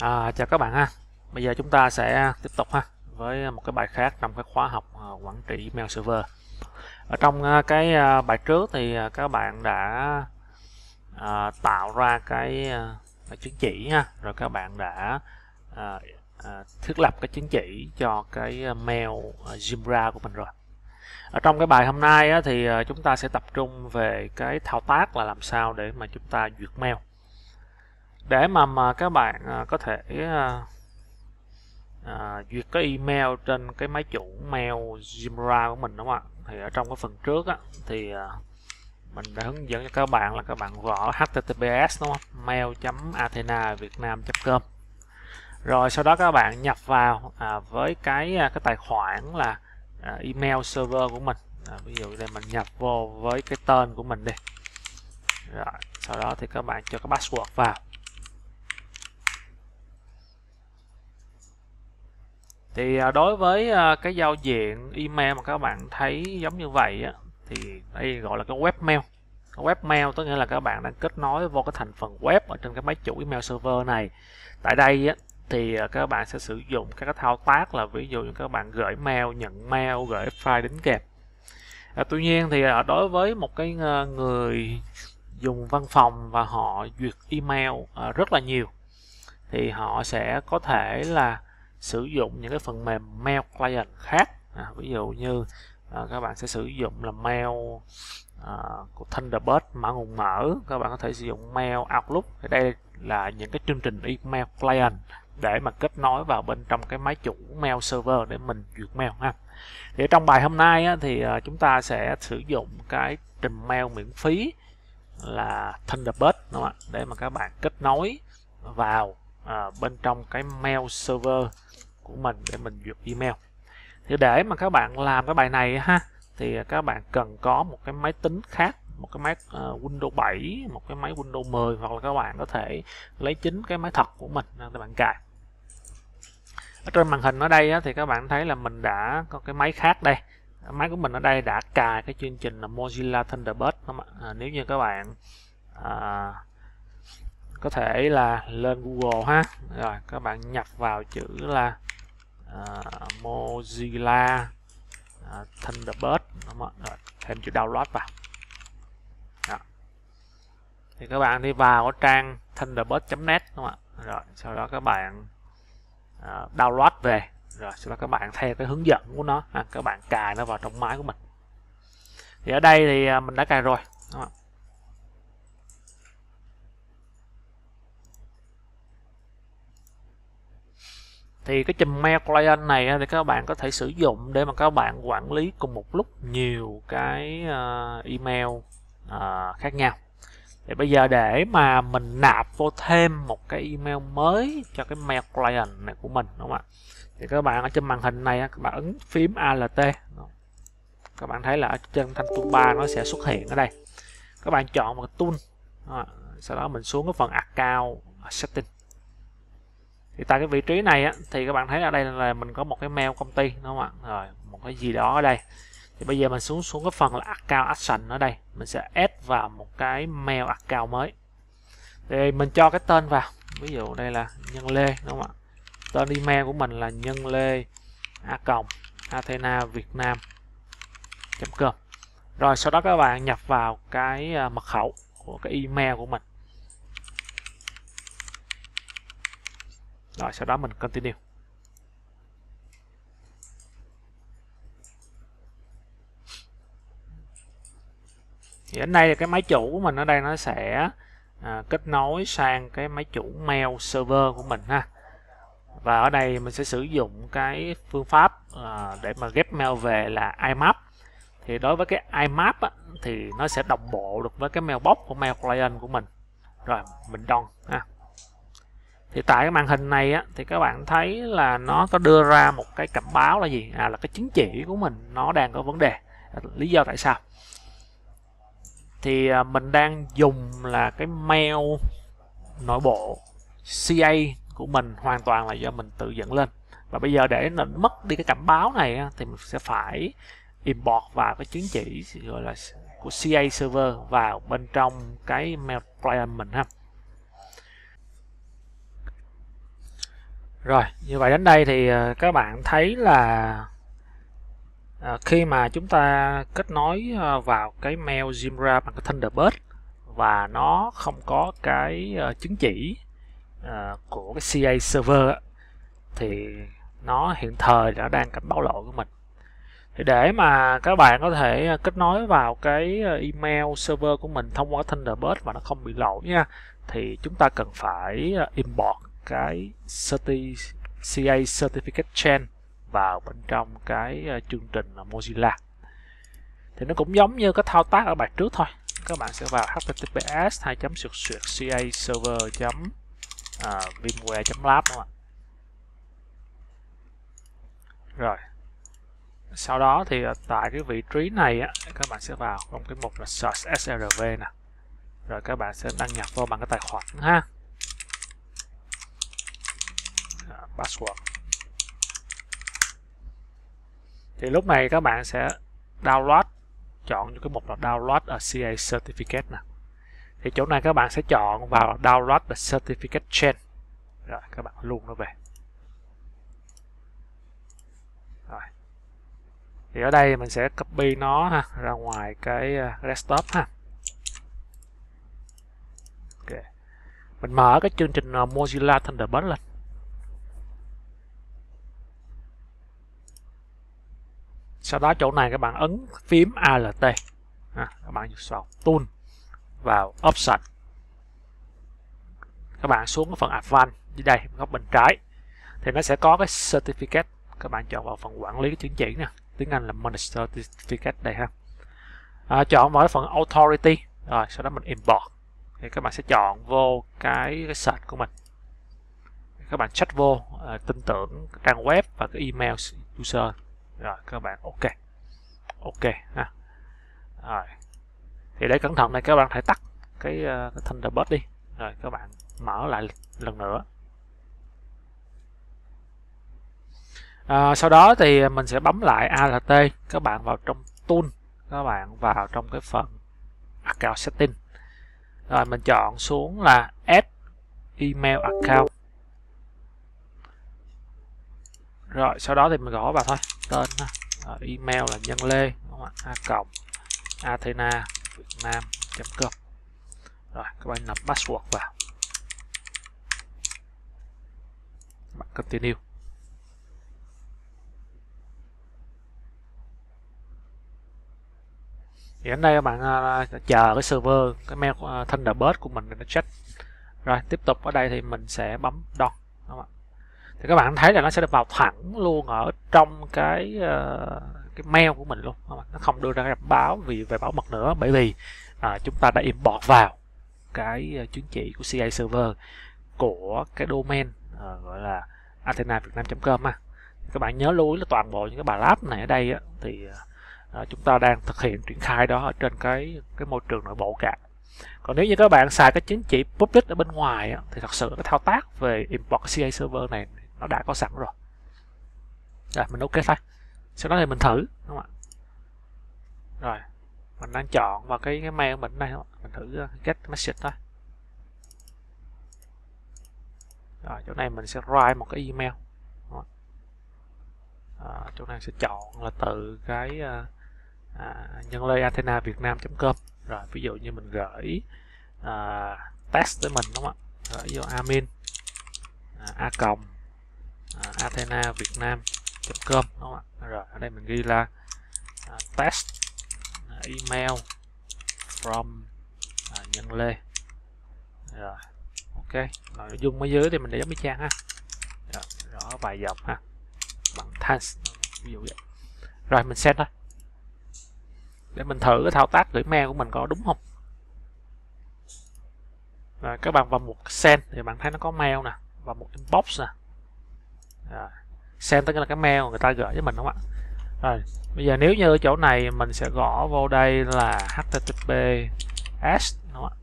À, chào các bạn ha. Bây giờ chúng ta sẽ tiếp tục ha với một cái bài khác trong cái khóa học à, quản trị email server. Ở trong à, cái à, bài trước thì các bạn đã à, tạo ra cái, cái chứng chỉ ha, rồi các bạn đã à, à, thiết lập cái chứng chỉ cho cái mail Zimbra của mình rồi. Ở trong cái bài hôm nay á, thì chúng ta sẽ tập trung về cái thao tác là làm sao để mà chúng ta duyệt mail để mà mà các bạn à, có thể à, à, duyệt cái email trên cái máy chủ mail Zimra của mình đúng không ạ thì ở trong cái phần trước á, thì à, mình đã hướng dẫn cho các bạn là các bạn gõ https đúng không? mail.athena vietnam.com rồi sau đó các bạn nhập vào à, với cái à, cái tài khoản là à, email server của mình. À, ví dụ đây mình nhập vô với cái tên của mình đi. Rồi sau đó thì các bạn cho cái password vào. Thì à, đối với à, cái giao diện email mà các bạn thấy giống như vậy á, thì đây gọi là cái webmail webmail tức nghĩa là các bạn đang kết nối vô cái thành phần web ở trên cái máy chủ email server này. Tại đây á, thì à, các bạn sẽ sử dụng các cái thao tác là ví dụ như các bạn gửi mail nhận mail gửi file đính kèm. À, tuy nhiên thì đối với một cái người dùng văn phòng và họ duyệt email rất là nhiều thì họ sẽ có thể là sử dụng những cái phần mềm mail client khác. À, ví dụ như à, các bạn sẽ sử dụng là mail à, của Thunderbird mã nguồn mở các bạn có thể sử dụng mail Outlook. Thì đây là những cái chương trình email client để mà kết nối vào bên trong cái máy chủ mail server để mình duyệt mail ha. Thì trong bài hôm nay á, thì à, chúng ta sẽ sử dụng cái trình mail miễn phí là Thunderbird đúng không ạ để mà các bạn kết nối vào à, bên trong cái mail server của mình để mình duyệt email. Thì để mà các bạn làm cái bài này ha thì các bạn cần có một cái máy tính khác một cái máy uh, Windows 7 một cái máy Windows 10 hoặc là các bạn có thể lấy chính cái máy thật của mình để bạn cài. Ở trên màn hình ở đây á, thì các bạn thấy là mình đã có cái máy khác đây. Máy của mình ở đây đã cài cái chương trình là Mozilla Thunderbird à, nếu như các bạn à, có thể là lên Google ha. Rồi các bạn nhập vào chữ là uh, Mozilla uh, Thunderbird. Rồi, thêm chữ download vào. Đó. thì các bạn đi vào trang thunderbird.net đúng không ạ? Rồi sau đó các bạn uh, download về. Rồi sau đó các bạn theo cái hướng dẫn của nó. À, các bạn cài nó vào trong máy của mình. Thì ở đây thì mình đã cài rồi đúng không? Thì cái chùm mail client này thì các bạn có thể sử dụng để mà các bạn quản lý cùng một lúc nhiều cái ờ, email ờ, khác nhau. Thì bây giờ để mà mình nạp vô thêm một cái email mới cho cái mail client này của mình, đúng không ạ? Thì các bạn ở trên màn hình này các bạn ấn phím alt các bạn thấy là ở trên thanh toolbar nó sẽ xuất hiện ở đây. Các bạn chọn một tool sau đó mình xuống cái phần account, setting thì tại cái vị trí này á, thì các bạn thấy ở đây là mình có một cái mail công ty đúng không ạ? Rồi một cái gì đó ở đây. Thì bây giờ mình xuống xuống cái phần là account action ở đây. Mình sẽ add vào một cái mail account mới. Thì mình cho cái tên vào. Ví dụ đây là nhân lê đúng không ạ? Tên email của mình là nhân lê a cộng athena việt nam com. Rồi sau đó các bạn nhập vào cái à, mật khẩu của cái email của mình. Rồi sau đó mình continue. Thì đến đây cái máy chủ của mình ở đây nó sẽ à, kết nối sang cái máy chủ mail server của mình ha. Và ở đây mình sẽ sử dụng cái phương pháp à, để mà ghép mail về là IMAP thì đối với cái IMAP á, thì nó sẽ đồng bộ được với cái mailbox của mail client của mình. Rồi mình done ha thì tại cái màn hình này á, thì các bạn thấy là nó có đưa ra một cái cảnh báo là gì? À là cái chứng chỉ của mình nó đang có vấn đề. Lý do tại sao? Thì à, mình đang dùng là cái mail nội bộ CA của mình hoàn toàn là do mình tự dựng lên. Và bây giờ để nó mất đi cái cảnh báo này thì mình sẽ phải import vào cái chứng chỉ gọi là của CA server vào bên trong cái mail client mình ha. Rồi, như vậy đến đây thì ờ, các bạn thấy là ờ, khi mà chúng ta kết nối ờ, vào cái mail Zimra bằng cái Thunderbird và nó không có cái chứng chỉ của cái CA server thì nó hiện thời đã đang cảnh báo lỗi của mình. Thì để mà các bạn có thể kết nối vào cái email server của mình thông qua Thunderbird và nó không bị lỗi nha, thì chúng ta cần phải import cái certi CA Certificate Chain vào bên trong cái ờ, chương trình Mozilla. Thì nó cũng giống như cái thao tác ở bài trước thôi. Các bạn sẽ vào https 2 ca server ờ, vimware lab đúng không ạ? Rồi. Sau đó thì ờ, tại cái vị trí này á, các bạn sẽ vào trong cái mục là search srv nè. Rồi các bạn sẽ đăng nhập vào bằng cái tài khoản ha. Password. Thì lúc này các bạn sẽ download, chọn cái mục là download a CA certificate nè. Thì chỗ này các bạn sẽ chọn vào download the certificate chain. Rồi, các bạn luôn nó về. Rồi. Thì ở đây mình sẽ copy nó ha, ra ngoài cái ờ, desktop ha. Ok. Mình mở cái chương trình ờ, Mozilla Thunderbird lên. Sau đó chỗ này các bạn ấn phím Alt à, các bạn vào tool. Vào option. Các bạn xuống cái phần advanced. Dưới đây góc bên trái. Thì nó sẽ có cái certificate. Các bạn chọn vào phần quản lý cái chứng chỉ nè tiếng Anh là manage certificate đây ha. À, chọn vào cái phần authority. Rồi sau đó mình import. Thì các bạn sẽ chọn vô cái cái search của mình. Các bạn check vô uh, tin tưởng trang web và cái email user rồi các bạn ok. Ok ha. Rồi. Thì để cẩn thận này các bạn hãy tắt cái, uh, cái Thunderbird đi. Rồi các bạn mở lại lần nữa. À, sau đó thì mình sẽ bấm lại Alt các bạn vào trong tool các bạn vào trong cái phần account setting. Rồi mình chọn xuống là add email account. Rồi sau đó thì mình gõ vào thôi tên ha. Rồi, email là nhân lê đúng không a cộng athena việt nam com. Rồi các bạn nhập password vào. Bạn continue. Thì đến đây các bạn uh, chờ cái server cái mail uh, Thunderbird của mình nó check. Rồi tiếp tục ở đây thì mình sẽ bấm đo đúng không ạ? Thì các bạn thấy là nó sẽ được vào thẳng luôn ở trong cái uh, cái mail của mình luôn. Nó không đưa ra cái báo vì về bảo mật nữa. Bởi vì uh, chúng ta đã import vào cái ờ, chứng chỉ của CI server của cái domain uh, gọi là athena việt nam.com ha các bạn nhớ lưu ý là toàn bộ những cái bài lab này ở đây á, thì uh, chúng ta đang thực hiện triển khai đó ở trên cái cái môi trường nội bộ cả. Còn nếu như các bạn xài cái chứng chỉ public ở bên ngoài á, thì thật sự cái thao tác về import CA server này nó đã có sẵn rồi. Rồi mình ok thôi. Sau đó thì mình thử đúng không ạ? Rồi mình đang chọn vào cái, cái mail của mình đây, mình thử uh, get message thôi. Rồi chỗ này mình sẽ write một cái email à, chỗ này sẽ chọn là từ cái ờ, à, nhân lê athena việt nam com. Rồi ví dụ như mình gửi ờ, à, test tới mình đúng không ạ? Gửi vô amin à, a cộng À, athena việt nam com đúng không ạ? Rồi ở đây mình ghi là uh, test à, email from uh, nhân lê. Rồi ok. Rồi nội dung ở dưới thì mình để giống cái trang ha. Rồi, rõ vài dòng ha. Bằng thanks ví dụ vậy. Rồi mình send thôi. Để mình thử cái thao tác gửi mail của mình có đúng không? Rồi các bạn vào một send thì bạn thấy nó có mail nè và một inbox nè rồi. xem tức là cái mail người ta gửi cho mình đúng không ạ rồi, bây giờ nếu như ở chỗ này mình sẽ gõ vô đây là https không ạ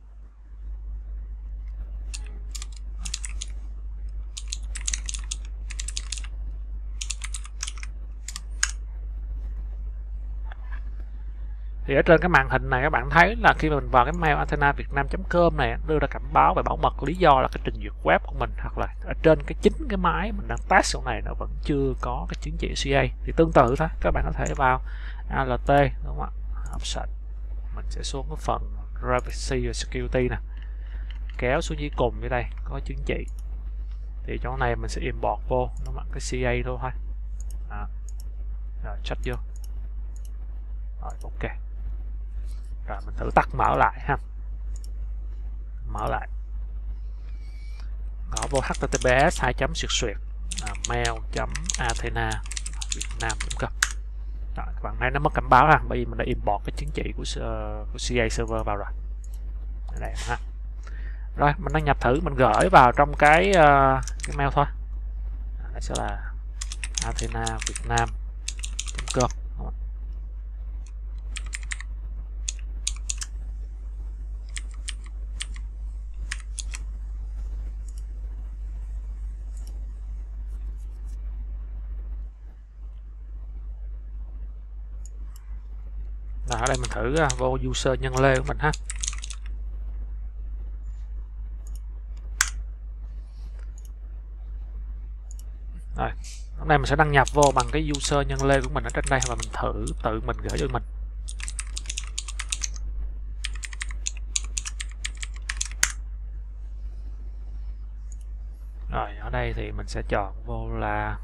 thì ở trên cái màn hình này các bạn thấy là khi mà mình vào cái mail anta việt nam com này, đưa ra cảnh báo về bảo mật lý do là cái trình duyệt web của mình, hoặc là ở trên cái chính cái máy mình đang test chỗ này nó vẫn chưa có cái chứng chỉ CA thì tương tự thôi, các bạn có thể vào ALT đúng không ạ? Option mình sẽ xuống cái phần privacy và security nè. Kéo xuống dưới cùng dưới đây, có chứng chỉ. Thì chỗ này mình sẽ import vô nó mặc cái CA thôi. À. rồi, check vô. Rồi, ok rồi mình thử tắt mở lại ha. Mở lại. Gõ vô https 2 chấm xuyệt xuyệt. À, mail athena việt com. Rồi, các bạn thấy nó mất cảnh báo ha bởi vì mình đã import cái chứng chỉ của, uh, của CA server vào rồi. Đây ha. Rồi mình đang nhập thử mình gửi vào trong cái uh, cái mail thôi. Đây sẽ là athena việt nam com Rồi, ở đây mình thử à, vô user nhân lê của mình ha. Rồi, hôm nay mình sẽ đăng nhập vô bằng cái user nhân lê của mình ở trên đây và mình thử tự mình gửi cho mình. Rồi, ở đây thì mình sẽ chọn vô là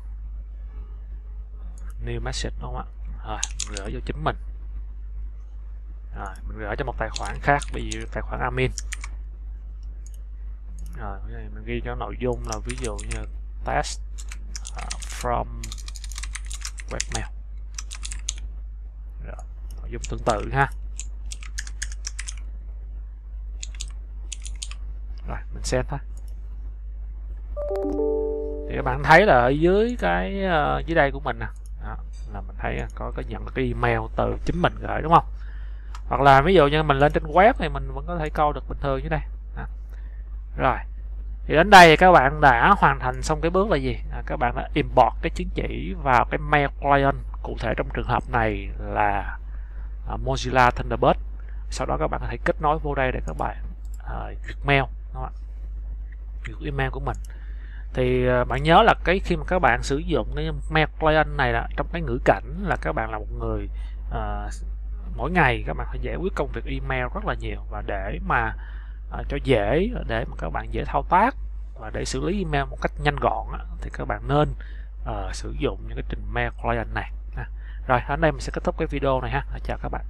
new message đúng không ạ? Rồi, mình gửi vô chính mình rồi mình gửi cho một tài khoản khác ví dụ tài khoản admin. Rồi mình ghi cho nội dung là ví dụ như test uh, from webmail. Rồi nội dung tương tự ha. Rồi mình xem thôi. Thì các bạn thấy là ở dưới cái uh, dưới đây của mình nè. À, là mình thấy có có nhận cái email từ chính mình gửi đúng không? Hoặc là ví dụ như mình lên trên web thì mình vẫn có thể câu được bình thường như đây à. rồi. Thì đến đây thì các bạn đã hoàn thành xong cái bước là gì? À, các bạn đã import cái chứng chỉ vào cái mail client cụ thể trong trường hợp này là à, Mozilla Thunderbird. Sau đó các bạn có thể kết nối vô đây để các bạn à, duyệt mail đúng không ạ? Duyệt email của mình. Thì à, bạn nhớ là cái khi mà các bạn sử dụng cái mail client này là trong cái ngữ cảnh là các bạn là một người à, mỗi ngày các bạn phải giải quyết công việc email rất là nhiều và để mà uh, cho dễ để mà các bạn dễ thao tác và để xử lý email một cách nhanh gọn á, thì các bạn nên uh, sử dụng những cái trình mail client này. Ha. rồi ở đây mình sẽ kết thúc cái video này ha. Chào các bạn.